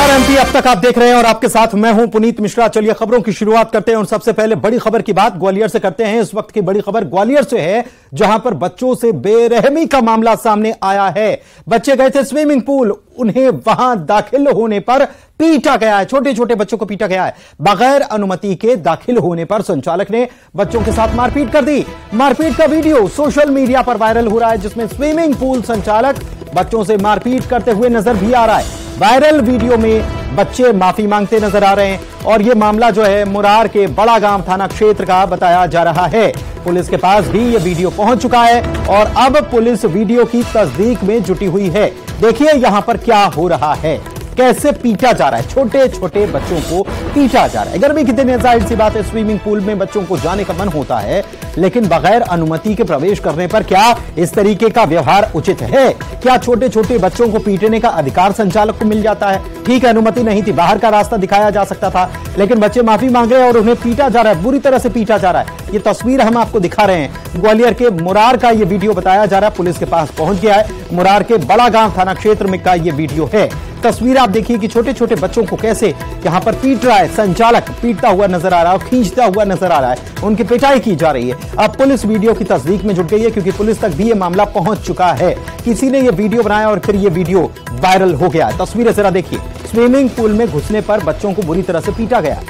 नमस्कार एमपी अब तक आप देख रहे हैं और आपके साथ मैं हूँ पुनीत मिश्रा। चलिए खबरों की शुरुआत करते हैं और सबसे पहले बड़ी खबर की बात ग्वालियर से करते हैं। इस वक्त की बड़ी खबर ग्वालियर से है, जहाँ पर बच्चों से बेरहमी का मामला सामने आया है। बच्चे गए थे स्विमिंग पूल, उन्हें वहाँ दाखिल होने पर पीटा गया है। छोटे छोटे बच्चों को पीटा गया है। बगैर अनुमति के दाखिल होने पर संचालक ने बच्चों के साथ मारपीट कर दी। मारपीट का वीडियो सोशल मीडिया पर वायरल हो रहा है, जिसमें स्विमिंग पूल संचालक बच्चों से मारपीट करते हुए नज़र भी आ रहा है। वायरल वीडियो में बच्चे माफ़ी मांगते नज़र आ रहे हैं और यह मामला जो है मुरार के बड़ा गाँव थाना क्षेत्र का बताया जा रहा है। पुलिस के पास भी यह वीडियो पहुँच चुका है और अब पुलिस वीडियो की तस्दीक में जुटी हुई है। देखिए यहाँ पर क्या हो रहा है। कैसे पीटा जा रहा है? छोटे छोटे बच्चों को पीटा जा रहा है। गर्मी कितनी ज़ाहिर सी बात है, स्विमिंग पूल में बच्चों को जाने का मन होता है लेकिन बगैर अनुमति के प्रवेश करने पर क्या इस तरीके का व्यवहार उचित है? क्या छोटे छोटे बच्चों को पीटने का अधिकार संचालक को मिल जाता है? ठीक है, अनुमति नहीं थी, बाहर का रास्ता दिखाया जा सकता था, लेकिन बच्चे माफ़ी मांग रहे हैं और उन्हें पीटा जा रहा है, बुरी तरह से पीटा जा रहा है। ये तस्वीर हम आपको दिखा रहे हैं। ग्वालियर के मुरार का ये वीडियो बताया जा रहा है, पुलिस के पास पहुँच गया है। मुरार के बड़ा गाँव थाना क्षेत्र में का ये वीडियो है। तस्वीर आप देखिए कि छोटे छोटे बच्चों को कैसे यहाँ पर पीट रहा है। संचालक पीटता हुआ नज़र आ रहा है और खींचता हुआ नज़र आ रहा है। उनकी पिटाई की जा रही है। अब पुलिस वीडियो की तस्दीक में जुट गई है क्योंकि पुलिस तक भी यह मामला पहुँच चुका है। किसी ने यह वीडियो बनाया और फिर यह वीडियो वायरल हो गया। तस्वीरें जरा देखिए। स्विमिंग पूल में घुसने पर बच्चों को बुरी तरह से पीटा गया।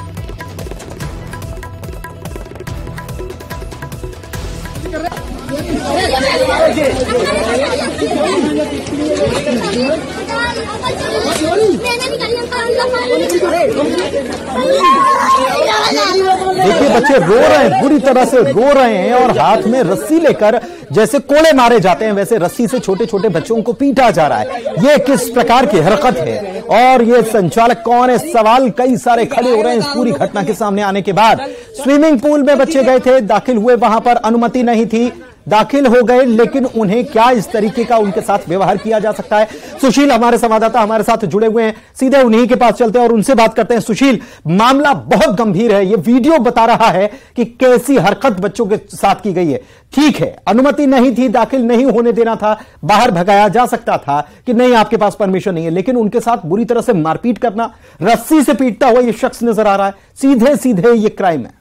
देखिए बच्चे, रो रहे हैं, बुरी तरह से रो रहे हैं और हाथ में रस्सी लेकर जैसे कोड़े मारे जाते हैं, वैसे रस्सी से छोटे छोटे बच्चों को पीटा जा रहा है। ये किस प्रकार की हरकत है? और ये संचालक कौन है? सवाल कई सारे खड़े हो रहे हैं इस पूरी घटना के सामने आने के बाद। स्विमिंग पूल में बच्चे गए थे, दाखिल हुए, वहाँ पर अनुमति नहीं थी। दाखिल हो गए, लेकिन उन्हें क्या इस तरीके का उनके साथ व्यवहार किया जा सकता है? सुशील हमारे संवाददाता हमारे साथ जुड़े हुए हैं, सीधे उन्हीं के पास चलते हैं और उनसे बात करते हैं। सुशील, मामला बहुत गंभीर है। ये वीडियो बता रहा है कि कैसी हरकत बच्चों के साथ की गई है। ठीक है, अनुमति नहीं थी, दाखिल नहीं होने देना था, बाहर भगाया जा सकता था कि नहीं, आपके पास परमिशन नहीं है, लेकिन उनके साथ बुरी तरह से मारपीट करना, रस्सी से पीटता हुआ यह शख्स नज़र आ रहा है। सीधे सीधे ये क्राइम है।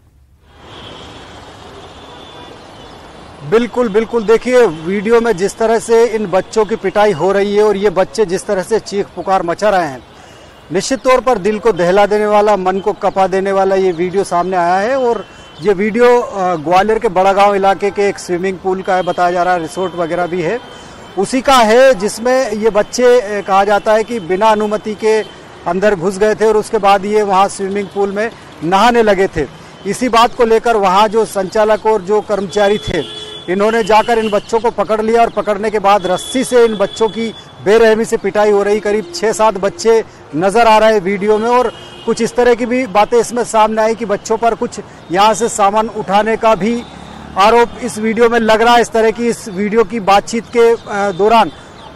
बिल्कुल बिल्कुल। देखिए, वीडियो में जिस तरह से इन बच्चों की पिटाई हो रही है और ये बच्चे जिस तरह से चीख पुकार मचा रहे हैं, निश्चित तौर पर दिल को दहला देने वाला, मन को कपा देने वाला ये वीडियो सामने आया है और ये वीडियो ग्वालियर के बड़ा गाँव इलाके के एक स्विमिंग पूल का है, बताया जा रहा है, रिसोर्ट वगैरह भी है। उसी का है जिसमें ये बच्चे कहा जाता है कि बिना अनुमति के अंदर घुस गए थे और उसके बाद ये वहाँ स्विमिंग पूल में नहाने लगे थे। इसी बात को लेकर वहाँ जो संचालक और जो कर्मचारी थे इन्होंने जाकर इन बच्चों को पकड़ लिया और पकड़ने के बाद रस्सी से इन बच्चों की बेरहमी से पिटाई हो रही। करीब छः सात बच्चे नज़र आ रहे हैं वीडियो में और कुछ इस तरह की भी बातें इसमें सामने आई कि बच्चों पर कुछ यहाँ से सामान उठाने का भी आरोप इस वीडियो में लग रहा है। इस तरह की इस वीडियो की बातचीत के दौरान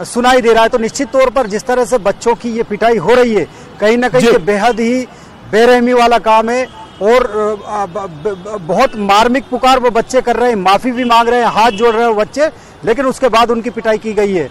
सुनाई दे रहा है। तो निश्चित तौर पर जिस तरह से बच्चों की ये पिटाई हो रही है कहीं ना कहीं ये बेहद ही बेरहमी वाला काम है। और बहुत मार्मिक पुकार वो बच्चे कर रहे हैं, माफ़ी भी मांग रहे हैं, हाथ जोड़ रहे हैं बच्चे, लेकिन उसके बाद उनकी पिटाई की गई है।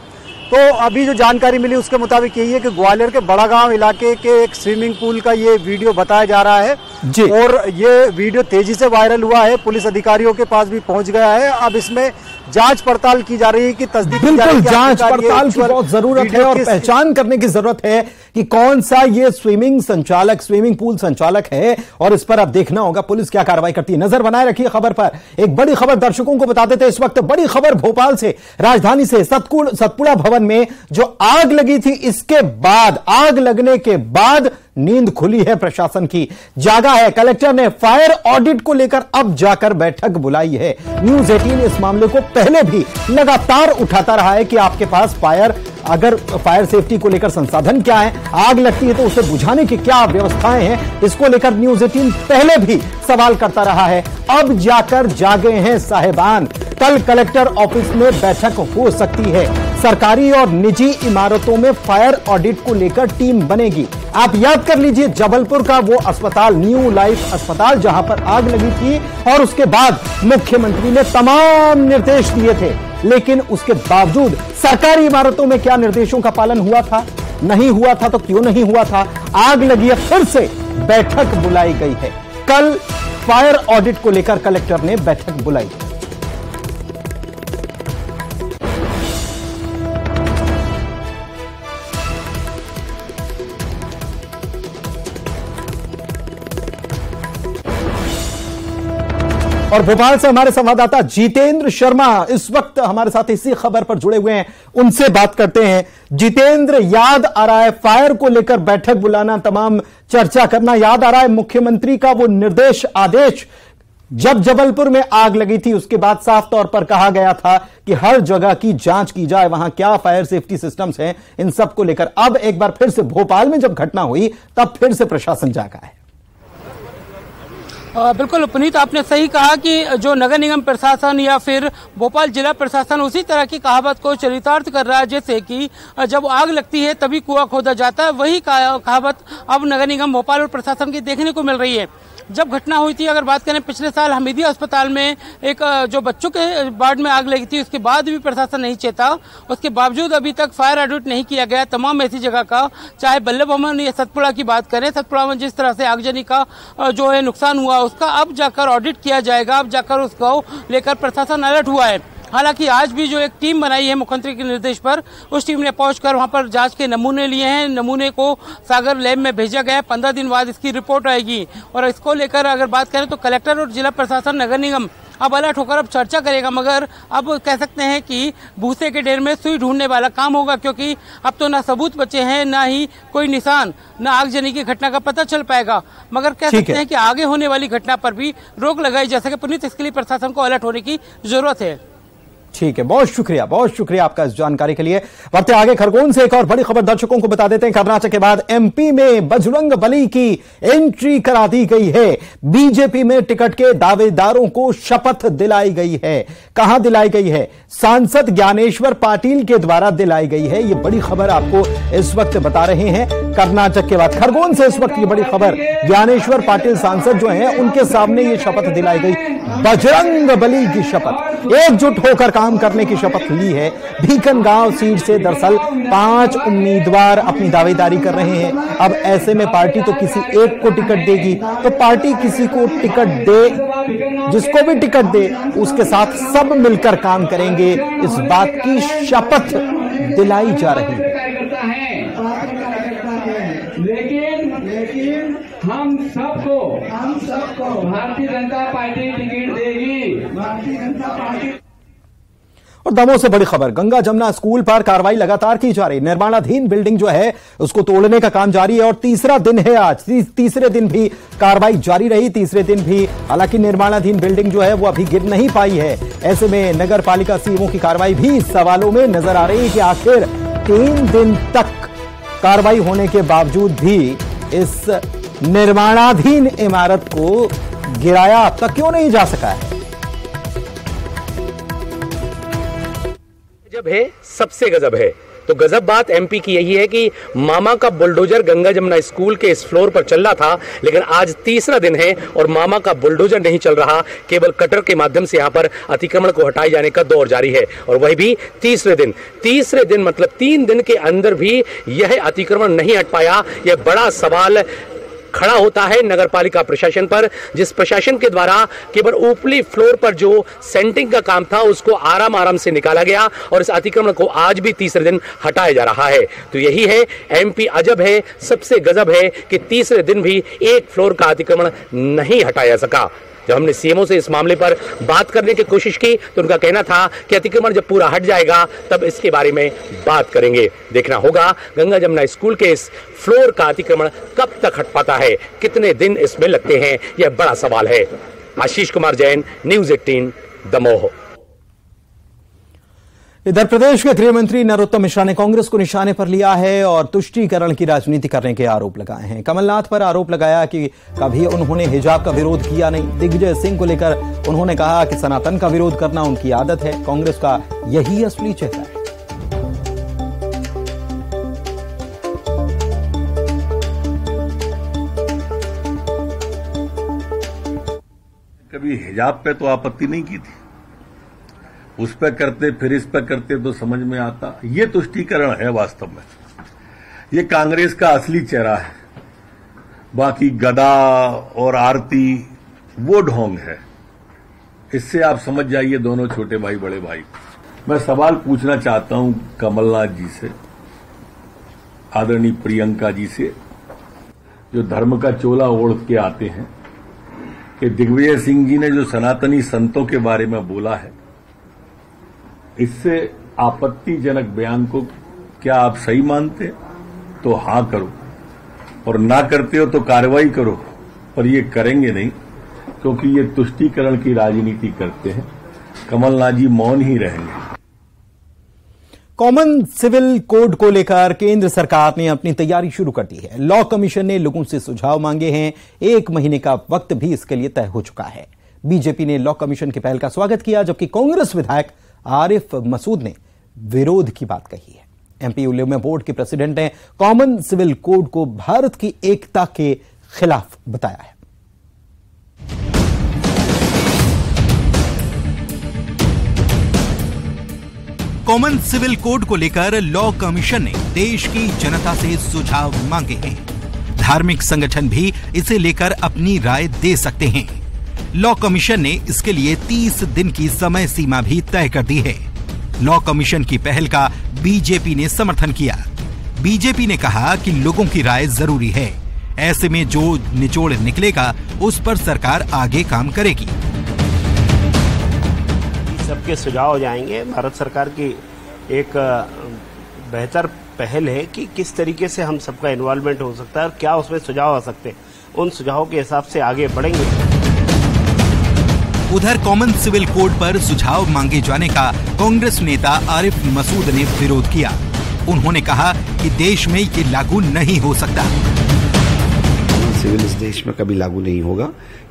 तो अभी जो जानकारी मिली उसके मुताबिक यही है कि ग्वालियर के बड़ा गाँव इलाके के एक स्विमिंग पूल का ये वीडियो बताया जा रहा है जी। और ये वीडियो तेज़ी से वायरल हुआ है पुलिस अधिकारियों के पास भी पहुँच गया है। अब इसमें जाँच पड़ताल की जा रही है कि तस्दीक बिल्कुल जाँच पड़ताल की बहुत ज़रूरत है और पहचान करने की ज़रूरत है कि कौन सा ये स्विमिंग संचालक स्विमिंग पूल संचालक है। और इस पर अब देखना होगा पुलिस क्या कार्रवाई करती है। नज़र बनाए रखिए खबर पर। एक बड़ी खबर दर्शकों को बता देते इस वक्त। बड़ी खबर भोपाल से राजधानी से सतपुड़ा भवन में जो आग लगी थी इसके बाद आग लगने के बाद नींद खुली है प्रशासन की। जागा है। कलेक्टर ने फायर ऑडिट को लेकर अब जाकर बैठक बुलाई है। न्यूज़ एटीन इस मामले को पहले भी लगातार उठाता रहा है कि आपके पास फायर, अगर फायर सेफ्टी को लेकर संसाधन क्या है, आग लगती है तो उसे बुझाने की क्या व्यवस्थाएँ हैं, इसको लेकर न्यूज़ एटीन पहले भी सवाल करता रहा है। अब जाकर जागे हैं साहेबान। कल कलेक्टर ऑफ़िस में बैठक हो सकती है। सरकारी और निजी इमारतों में फायर ऑडिट को लेकर टीम बनेगी। आप याद कर लीजिए, जबलपुर का वो अस्पताल, न्यू लाइफ अस्पताल, जहाँ पर आग लगी थी और उसके बाद मुख्यमंत्री ने तमाम निर्देश दिए थे। लेकिन उसके बावजूद सरकारी इमारतों में क्या निर्देशों का पालन हुआ था? नहीं हुआ था तो क्यों नहीं हुआ था? आग लगी है, फिर से बैठक बुलाई गई है। कल फायर ऑडिट को लेकर कलेक्टर ने बैठक बुलाई। और भोपाल से हमारे संवाददाता जितेंद्र शर्मा इस वक्त हमारे साथ इसी खबर पर जुड़े हुए हैं। उनसे बात करते हैं। जितेंद्र, याद आ रहा है फायर को लेकर बैठक बुलाना, तमाम चर्चा करना। याद आ रहा है मुख्यमंत्री का वो निर्देश, आदेश, जब जबलपुर में आग लगी थी, उसके बाद साफ़ तौर पर कहा गया था कि हर जगह की जाँच की जाए, वहाँ क्या फायर सेफ्टी सिस्टम्स हैं, इन सबको लेकर। अब एक बार फिर से भोपाल में जब घटना हुई, तब फिर से प्रशासन जागा है। बिल्कुल, पुनीत, आपने सही कहा कि जो नगर निगम प्रशासन या फिर भोपाल जिला प्रशासन उसी तरह की कहावत को चरितार्थ कर रहा है, जैसे कि जब आग लगती है तभी कुआँ खोदा जाता है। वही कहावत अब नगर निगम, भोपाल और प्रशासन की देखने को मिल रही है। जब घटना हुई थी, अगर बात करें, पिछले साल हमीदिया अस्पताल में एक जो बच्चों के वार्ड में आग लगी थी, उसके बाद भी प्रशासन नहीं चेता। उसके बावजूद अभी तक फायर ऑडिट नहीं किया गया। तमाम ऐसी जगह का, चाहे बल्लभ भवन या सतपुड़ा की बात करें, सतपुड़ा में जिस तरह से आगजनी का जो है, नुकसान हुआ, उसका अब जाकर ऑडिट किया जाएगा। अब जाकर उसको लेकर प्रशासन अलर्ट हुआ है। हालाँकि आज भी जो एक टीम बनाई है मुख्यमंत्री के निर्देश पर उस टीम ने पहुंचकर वहाँ पर जाँच के नमूने लिए हैं। नमूने को सागर लैब में भेजा गया है। पंद्रह दिन बाद इसकी रिपोर्ट आएगी। और इसको लेकर अगर बात करें तो कलेक्टर और जिला प्रशासन नगर निगम अब अलर्ट होकर अब चर्चा करेगा। मगर अब कह सकते हैं कि भूसे के ढेर में सुई ढूँढने वाला काम होगा क्योंकि अब तो ना सबूत बचे हैं ना ही कोई निशान ना आगजनी की घटना का पता चल पाएगा। मगर कह सकते हैं। कि आगे होने वाली घटना पर भी रोक लगाई जा सके। पुलिस इसके लिए प्रशासन को अलर्ट होने की ज़रूरत है। ठीक है, बहुत शुक्रिया बहुत शुक्रिया आपका इस जानकारी के लिए। बढ़ते आगे खरगोन से एक और बड़ी खबर दर्शकों को बता देते हैं कर्नाटक के बाद एमपी में बजरंग बली की एंट्री करा दी गई है। बीजेपी में टिकट के दावेदारों को शपथ दिलाई गई है। कहाँ दिलाई गई है? सांसद ज्ञानेश्वर पाटिल के द्वारा दिलाई गई है। यह बड़ी खबर आपको इस वक्त बता रहे हैं। कर्नाटक के बाद खरगोन से इस वक्त की बड़ी खबर। ज्ञानेश्वर पाटिल सांसद जो है, उनके सामने ये शपथ दिलाई गई। बजरंग बली की शपथ। एकजुट होकर काम करने की शपथ ली है। भीकन गाँव सीट से दरअसल पाँच उम्मीदवार अपनी दावेदारी कर रहे हैं। अब ऐसे में पार्टी तो किसी एक को टिकट देगी। तो पार्टी किसी को टिकट दे जिसको भी टिकट दे उसके साथ सब मिलकर काम करेंगे। इस बात की शपथ दिलाई जा रही है। लेकिन हम सबको हम सबको भारतीय जनता पार्टी टिकट देगी। भारतीय जनता पार्टी दमों से बड़ी खबर। गंगा जमुना स्कूल पर कार्रवाई लगातार की जा रही। निर्माणाधीन बिल्डिंग जो है उसको तोड़ने का काम जारी है और तीसरा दिन है आज। ती, तीसरे दिन भी कार्रवाई जारी रही। तीसरे दिन भी हालाँकि निर्माणाधीन बिल्डिंग जो है वो अभी गिर नहीं पाई है। ऐसे में नगर पालिका सीएमओ की कार्रवाई भी सवालों में नज़र आ रही है कि आखिर तीन दिन तक कार्रवाई होने के बावजूद भी इस निर्माणाधीन इमारत को गिराया अब तक क्यों नहीं जा सका है? गजब है, सबसे गजब है। तो गजब बात एमपी की यही है कि मामा का बुलडोजर गंगा जमुना स्कूल के इस फ्लोर पर चल रहा था, लेकिन आज तीसरा दिन है और मामा का बुलडोजर नहीं चल रहा, केवल कटर के माध्यम से यहाँ पर अतिक्रमण को हटाए जाने का दौर जारी है। और वही भी तीसरे दिन तीसरे दिन मतलब तीन दिन के अंदर भी यह अतिक्रमण नहीं हट पाया। यह बड़ा सवाल खड़ा होता है नगर पालिका प्रशासन पर, जिस प्रशासन के द्वारा केवल ऊपरी फ्लोर पर जो सेंटिंग का काम था, उसको आराम आराम से निकाला गया और इस अतिक्रमण को आज भी तीसरे दिन हटाया जा रहा है। तो यही है एमपी अजब है, सबसे गजब है कि तीसरे दिन भी एक फ्लोर का अतिक्रमण नहीं हटाया सका। जब हमने सीएमओ से इस मामले पर बात करने की कोशिश की तो उनका कहना था कि अतिक्रमण जब पूरा हट जाएगा, तब इसके बारे में बात करेंगे। देखना होगा, गंगा जमुना स्कूल के इस फ्लोर का अतिक्रमण कब तक हट पाता है, कितने दिन इसमें लगते हैं, यह बड़ा सवाल है। Ashish Kumar Jain, news eighteen, Damoh. इधर प्रदेश के गृह मंत्री नरोत्तम मिश्रा ने कांग्रेस को निशाने पर लिया है और तुष्टीकरण की राजनीति करने के आरोप लगाए हैं। कमलनाथ पर आरोप लगाया कि कभी उन्होंने हिजाब का विरोध किया नहीं। दिग्विजय सिंह को लेकर उन्होंने कहा कि सनातन का विरोध करना उनकी आदत है। कांग्रेस का यही असली चेहरा है। कभी हिजाब पे तो आपत्ति नहीं की थी? उस पर करते, फिर इस पर करते तो समझ में आता। ये तुष्टीकरण है वास्तव में। ये कांग्रेस का असली चेहरा है। बाकी गदा और आरती, वो ढोंग है। इससे आप समझ जाइए दोनों छोटे भाई, बड़े भाई। मैं सवाल पूछना चाहता हूँ कमलनाथ जी से, आदरणीय प्रियंका जी से, जो धर्म का चोला ओढ़ के आते हैं, कि दिग्विजय सिंह जी ने जो सनातनी संतों के बारे में बोला है इससे आपत्तिजनक बयान को क्या आप सही मानते? तो हाँ करो। और ना करते हो तो कार्रवाई करो। पर ये करेंगे नहीं, क्योंकि ये तुष्टीकरण की राजनीति करते हैं। कमलनाथ जी मौन ही रहेंगे। कॉमन सिविल कोड को लेकर केंद्र सरकार ने अपनी तैयारी शुरू कर दी है। लॉ कमीशन ने लोगों से सुझाव मांगे हैं। एक महीने का वक्त भी इसके लिए तय हो चुका है। बीजेपी ने लॉ कमीशन की पहल का स्वागत किया, जबकि कांग्रेस विधायक आरिफ मसूद ने विरोध की बात कही है। एमपी उल्लेमा बोर्ड के प्रेसिडेंट ने कॉमन सिविल कोड को भारत की एकता के खिलाफ बताया है। कॉमन सिविल कोड को लेकर लॉ कमीशन ने देश की जनता से सुझाव मांगे हैं। धार्मिक संगठन भी इसे लेकर अपनी राय दे सकते हैं। लॉ कमीशन ने इसके लिए 30 दिन की समय सीमा भी तय कर दी है। लॉ कमीशन की पहल का बीजेपी ने समर्थन किया। बीजेपी ने कहा कि लोगों की राय ज़रूरी है। ऐसे में जो निचोड़ निकलेगा, उस पर सरकार आगे काम करेगी। सबके सुझाव जाएँगे। भारत सरकार की एक बेहतर पहल है कि किस तरीके से हम सबका इन्वॉल्वमेंट हो सकता है और क्या उसमें सुझाव आ सकते हैं। उन सुझावों के हिसाब से आगे बढ़ेंगे। उधर कॉमन सिविल कोड पर सुझाव मांगे जाने का कांग्रेस नेता आरिफ मसूद ने विरोध किया। उन्होंने कहा कि देश में ये लागू नहीं हो सकता। सिविल इस देश में कभी लागू नहीं होगा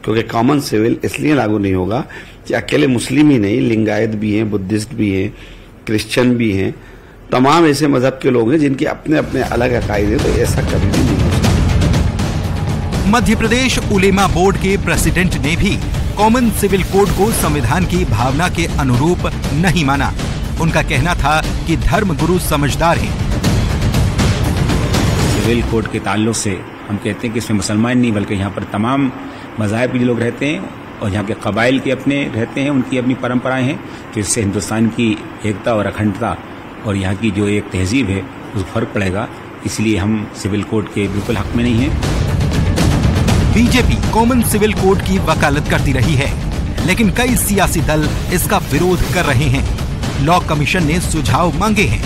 क्योंकि कॉमन सिविल इसलिए लागू नहीं होगा कि अकेले मुस्लिम ही नहीं लिंगायत भी हैं बुद्धिस्ट भी हैं क्रिश्चियन भी हैं तमाम ऐसे मज़हब के लोग हैं जिनके अपने अपने अलग अकायद हैं तो ऐसा कभी भी नहीं हो सकता। मध्य प्रदेश उलेमा बोर्ड के प्रेसिडेंट ने भी कॉमन सिविल कोड को संविधान की भावना के अनुरूप नहीं माना। उनका कहना था कि धर्म गुरु समझदार हैं। सिविल कोड के ताल्लुक से हम कहते हैं कि इसमें मुसलमान नहीं, बल्कि यहाँ पर तमाम मजाहब के लोग रहते हैं और यहाँ के कबाइल के अपने रहते हैं, उनकी अपनी परंपराएँ हैं। तो इससे हिंदुस्तान की एकता और अखंडता और यहाँ की जो एक तहजीब है उस फ़र्क पड़ेगा। इसलिए हम सिविल कोड के बिल्कुल हक में नहीं हैं। बीजेपी कॉमन सिविल कोड की वकालत करती रही है, लेकिन कई सियासी दल इसका विरोध कर रहे हैं। लॉ कमीशन ने सुझाव मांगे हैं।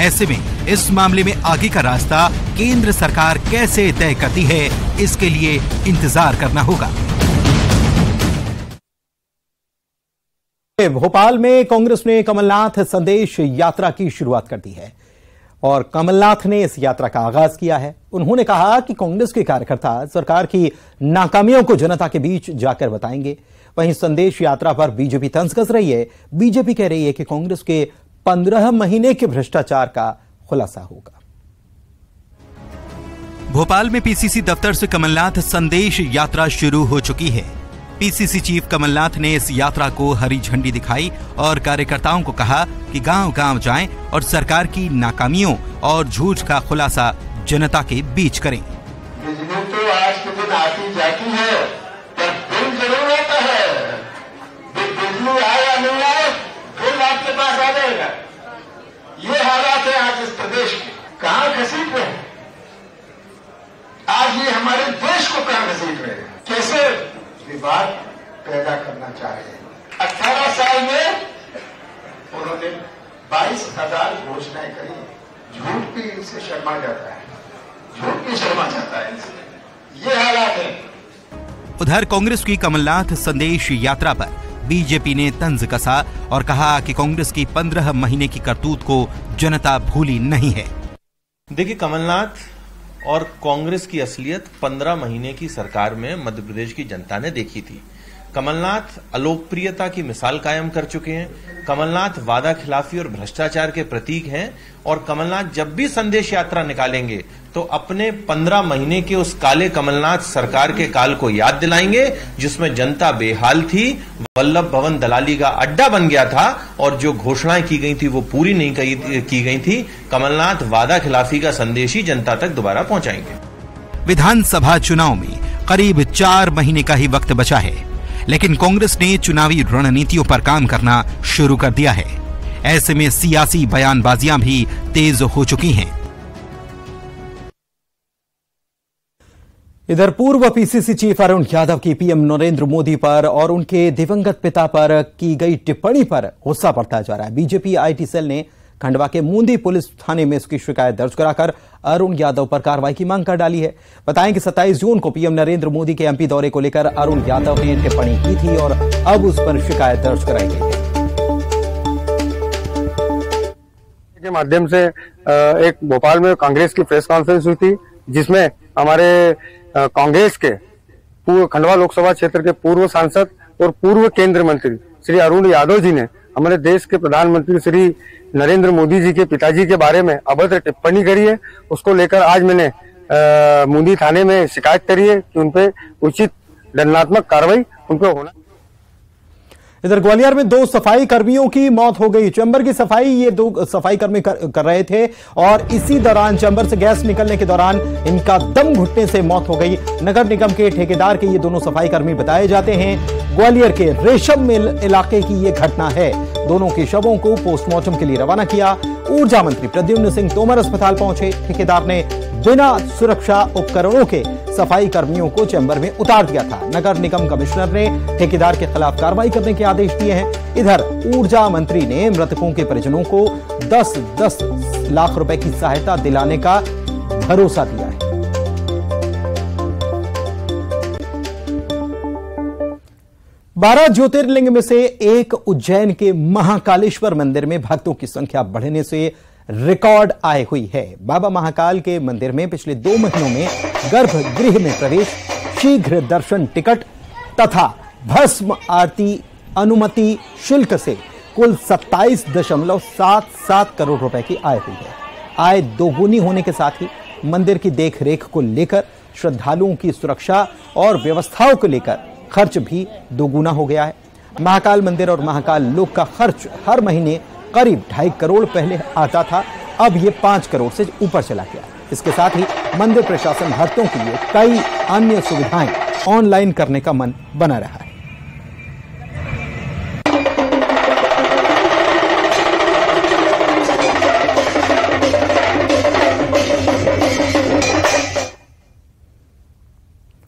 ऐसे में इस मामले में आगे का रास्ता केंद्र सरकार कैसे तय करती है, इसके लिए इंतज़ार करना होगा। भोपाल में कांग्रेस ने कमलनाथ संदेश यात्रा की शुरुआत कर दी है। और कमलनाथ ने इस यात्रा का आगाज़ किया है। उन्होंने कहा कि कांग्रेस के कार्यकर्ता सरकार की नाकामियों को जनता के बीच जाकर बताएँगे। वहीं संदेश यात्रा पर बीजेपी तंज कस रही है। बीजेपी कह रही है कि कांग्रेस के पंद्रह महीने के भ्रष्टाचार का खुलासा होगा। भोपाल में पीसीसी दफ्तर से कमलनाथ संदेश यात्रा शुरू हो चुकी है। पीसीसी चीफ कमलनाथ ने इस यात्रा को हरी झंडी दिखाई और कार्यकर्ताओं को कहा कि गांव-गांव जाएँ और सरकार की नाकामियों और झूठ का खुलासा जनता के बीच करें। बिजली तो आज के दिन आती जाती है, पर बिल ज़रूर आता है। बिजली नहीं आए बिल आपके पास आ जाएगा। ये हालात है आज इस प्रदेश के। कहाँ घसीट रहे आज ये हमारे देश को कहाँ घसीट रहे कैसे विवाद पैदा करना चाह रहे हैं। अठारह साल में उन्होंने बाईस हज़ार घोषणाएँ करी। झूठ भी इनसे शर्मा जाता है। झूठ भी शर्मा जाता है इनसे। ये हालात है। उधर कांग्रेस की कमलनाथ संदेश यात्रा पर बीजेपी ने तंज कसा और कहा कि कांग्रेस की पंद्रह महीने की करतूत को जनता भूली नहीं है। देखिए कमलनाथ और कांग्रेस की असलियत पंद्रह महीने की सरकार में मध्य प्रदेश की जनता ने देखी थी। कमलनाथ अलोकप्रियता की मिसाल कायम कर चुके हैं। कमलनाथ वादा खिलाफी और भ्रष्टाचार के प्रतीक हैं और कमलनाथ जब भी संदेश यात्रा निकालेंगे तो अपने पंद्रह महीने के उस काले कमलनाथ सरकार के काल को याद दिलाएँगे, जिसमें जनता बेहाल थी, वल्लभ भवन दलाली का अड्डा बन गया था और जो घोषणाएँ की गई थी वो पूरी नहीं की गई थी। कमलनाथ वादा खिलाफी का संदेश ही जनता तक दोबारा पहुंचाएँगे। विधानसभा चुनाव में करीब चार महीने का ही वक्त बचा है। लेकिन कांग्रेस ने चुनावी रणनीतियों पर काम करना शुरू कर दिया है। ऐसे में सियासी बयानबाजियाँ भी तेज हो चुकी हैं। इधर पूर्व पीसीसी चीफ अरुण यादव की पीएम नरेंद्र मोदी पर और उनके दिवंगत पिता पर की गई टिप्पणी पर गुस्सा बढ़ता जा रहा है। बीजेपी आईटी सेल ने खंडवा के मूंदी पुलिस थाने में उसकी शिकायत दर्ज कराकर अरुण यादव पर कार्रवाई की मांग कर डाली है। बताएँ कि 27 जून को पीएम नरेंद्र मोदी के एमपी दौरे को लेकर अरुण यादव ने टिप्पणी की थी और अब उस पर शिकायत दर्ज कराई गई है। के माध्यम से एक भोपाल में कांग्रेस की प्रेस कॉन्फ्रेंस हुई थी, जिसमें हमारे कांग्रेस के पूर्व खंडवा लोकसभा क्षेत्र के पूर्व सांसद और पूर्व केंद्रीय मंत्री श्री अरुण यादव जी ने हमारे देश के प्रधानमंत्री श्री नरेंद्र मोदी जी के पिताजी के बारे में अभद्र टिप्पणी करी है। उसको लेकर आज मैंने मोदी थाने में शिकायत करी है कि उनपे उचित दंडात्मक कार्रवाई उनपे होना इधर ग्वालियर में दो सफ़ाई कर्मियों की मौत हो गई। चैम्बर की सफ़ाई ये दो सफ़ाई कर्मी कर, कर रहे थे और इसी दौरान चैम्बर से गैस निकलने के दौरान इनका दम घुटने से मौत हो गई। नगर निगम के ठेकेदार के ये दोनों सफ़ाई कर्मी बताए जाते हैं ग्वालियर के रेशम मिल इलाके की ये घटना है। दोनों के शवों को पोस्टमार्टम के लिए रवाना किया। ऊर्जा मंत्री प्रद्युम्न सिंह तोमर अस्पताल पहुँचे। ठेकेदार ने बिना सुरक्षा उपकरणों के सफ़ाई कर्मियों को चैंबर में उतार दिया था। नगर निगम कमिश्नर ने ठेकेदार के खिलाफ कार्रवाई करने के आदेश दिए हैं। इधर, ऊर्जा मंत्री ने मृतकों के परिजनों को दस दस लाख रुपए की सहायता दिलाने का भरोसा दिया है। बारह ज्योतिर्लिंग में से एक उज्जैन के महाकालेश्वर मंदिर में भक्तों की संख्या बढ़ने से रिकॉर्ड आय हुई है। बाबा महाकाल के मंदिर में पिछले दो महीनों में गर्भगृह में प्रवेश, शीघ्र दर्शन टिकट तथा भस्म आरती अनुमति शुल्क से कुल सत्ताईस दशमलव सात सात करोड़ रुपए की आय हुई है। आय दोगुनी होने के साथ ही मंदिर की देखरेख को लेकर, श्रद्धालुओं की सुरक्षा और व्यवस्थाओं को लेकर खर्च भी दोगुना हो गया है। महाकाल मंदिर और महाकाल लोक का खर्च हर महीने करीब ढाई करोड़ पहले आता था, अब ये पाँच करोड़ से ऊपर चला गया। इसके साथ ही मंदिर प्रशासन भक्तों के लिए कई अन्य सुविधाएँ ऑनलाइन करने का मन बना रहा है।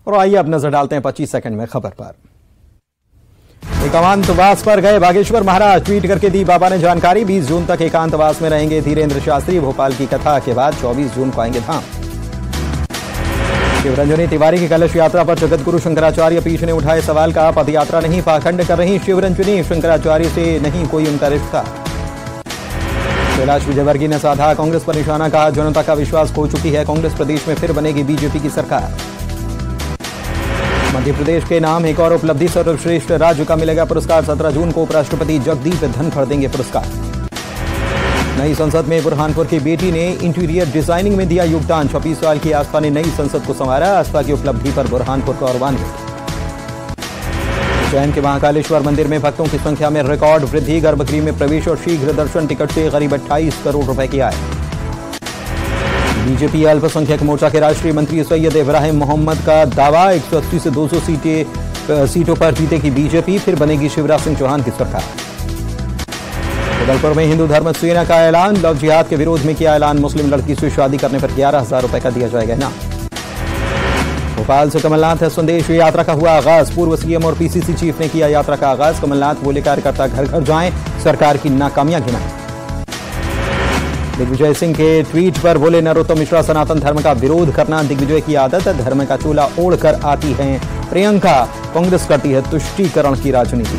और आइए अब नज़र डालते हैं 25 सेकंड में खबर पर। एकांतवास पर गए बागेश्वर महाराज। ट्वीट करके दी बाबा ने जानकारी 20 जून तक एकांतवास में रहेंगे धीरेन्द्र शास्त्री। भोपाल की कथा के बाद 24 जून को आएँगे धाम। शिवरंजनी तिवारी की कलश यात्रा पर जगत गुरु शंकराचार्य पीठ ने उठाए सवाल का पद यात्रा नहीं, पाखंड कर रही शिवरंजनी। शंकराचार्य से नहीं कोई उनका रिश्ता। कैलाश विजयवर्गीय ने साधा, कांग्रेस पर निशाना कहा, जनता का विश्वास खो चुकी है। कांग्रेस प्रदेश में फिर बनेगी बीजेपी की सरकार। मध्य प्रदेश के नाम एक और उपलब्धि सर्वश्रेष्ठ राज्य का मिलेगा पुरस्कार। 17 जून को उपराष्ट्रपति जगदीप धनखड़ देंगे पुरस्कार। नई संसद में बुरहानपुर की बेटी ने इंटीरियर डिज़ाइनिंग में दिया योगदान। छब्बीस साल की आस्था ने नई संसद को संवारा। आस्था की उपलब्धि पर बुरहानपुर को गौरवान्वित उज्जैन के महाकालेश्वर मंदिर में भक्तों की संख्या में रिकॉर्ड वृद्धि। गर्भगृह में प्रवेश और शीघ्र दर्शन। टिकट से करीब अट्ठाईस करोड़ रुपए की आय। बीजेपी अल्पसंख्यक मोर्चा के राष्ट्रीय मंत्री सैयद इब्राहिम मोहम्मद का दावा 180 से 200 सीटें सीटों पर जीतेगी बीजेपी, फिर बनेगी शिवराज सिंह चौहान की सरकार। जबलपुर में हिंदू धर्म सेना का ऐलान, लव जिहाद के विरोध में किया ऐलान, मुस्लिम लड़की से शादी करने पर ग्यारह हज़ार रुपए का दिया जाएगा इनाम। भोपाल से कमलनाथ संदेश यात्रा का हुआ आगाज़, पूर्व सीएम और पीसीसी चीफ ने किया यात्रा का आगाज़, कमलनाथ बोले कार्यकर्ता घर घर जाएँ, सरकार की नाकामियाँ गिनाएँ। दिग्विजय सिंह के ट्वीट पर बोले, नरोत्तम मिश्रा, सनातन धर्म का विरोध करना दिग्विजय की आदत, धर्म का चूल्हा ओढ़कर आती है। प्रियंका, कांग्रेस करती है तुष्टीकरण की राजनीति।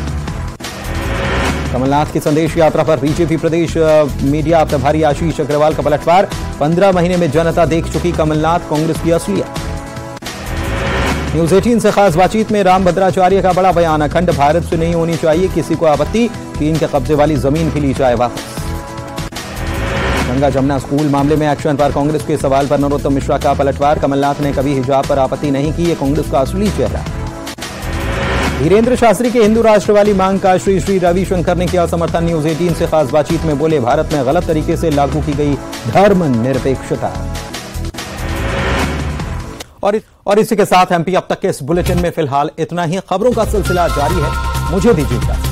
कमलनाथ की संदेश यात्रा पर बीजेपी प्रदेश मीडिया प्रभारी आशीष अग्रवाल का पलटवार। पंद्रह महीने में जनता देख चुकी कमलनाथ, कांग्रेस की असलियत। न्यूज़ 18 से खास बातचीत में राम भद्राचार्य का बड़ा बयान, अखंड भारत से नहीं होनी चाहिए किसी को आपत्ति। चीन के कब्जे वाली ज़मीन भी ली जाए वापस। गंगा जमुना स्कूल मामले में एक्शन पर कांग्रेस के सवाल पर नरोत्तम मिश्रा का पलटवार। कमलनाथ ने कभी हिजाब पर आपत्ति नहीं की, ये कांग्रेस का असली चेहरा। धीरेन्द्र शास्त्री के हिंदू राष्ट्र वाली मांग का श्री श्री रविशंकर ने किया समर्थन। न्यूज़ 18 से खास बातचीत में बोले, भारत में गलत तरीके से लागू की गई धर्म निरपेक्षता। और और इसी के साथ एमपी अब तक के इस बुलेटिन में फ़िलहाल इतना ही। खबरों का सिलसिला जारी है, मुझे दीजिए इजाज़त।